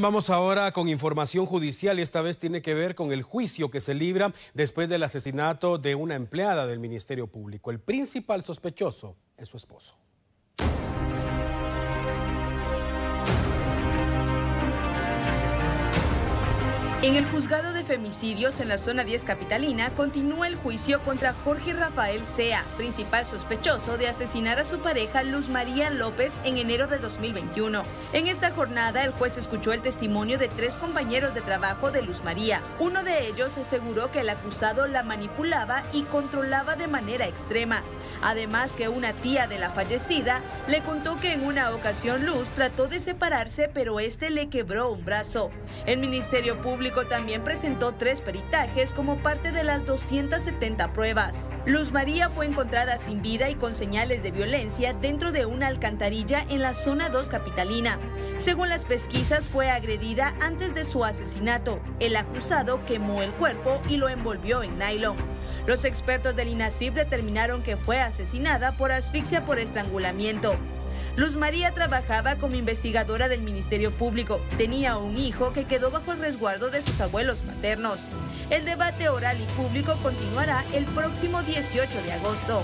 Vamos ahora con información judicial y esta vez tiene que ver con el juicio que se libra después del asesinato de una empleada del Ministerio Público. El principal sospechoso es su esposo. En el juzgado de femicidios en la zona 10 capitalina continúa el juicio contra Jorge Rafael Sea, principal sospechoso de asesinar a su pareja Luz María López en enero de 2021. En esta jornada el juez escuchó el testimonio de tres compañeros de trabajo de Luz María. Uno de ellos aseguró que el acusado la manipulaba y controlaba de manera extrema. Además que una tía de la fallecida le contó que en una ocasión Luz trató de separarse pero este le quebró un brazo. El Ministerio Público también presentó tres peritajes como parte de las 270 pruebas. Luz María fue encontrada sin vida y con señales de violencia dentro de una alcantarilla en la zona 2 capitalina. Según las pesquisas, fue agredida antes de su asesinato. El acusado quemó el cuerpo y lo envolvió en nylon. Los expertos del INACIF determinaron que fue asesinada por asfixia por estrangulamiento. Luz María trabajaba como investigadora del Ministerio Público. Tenía un hijo que quedó bajo el resguardo de sus abuelos maternos. El debate oral y público continuará el próximo 18 de agosto.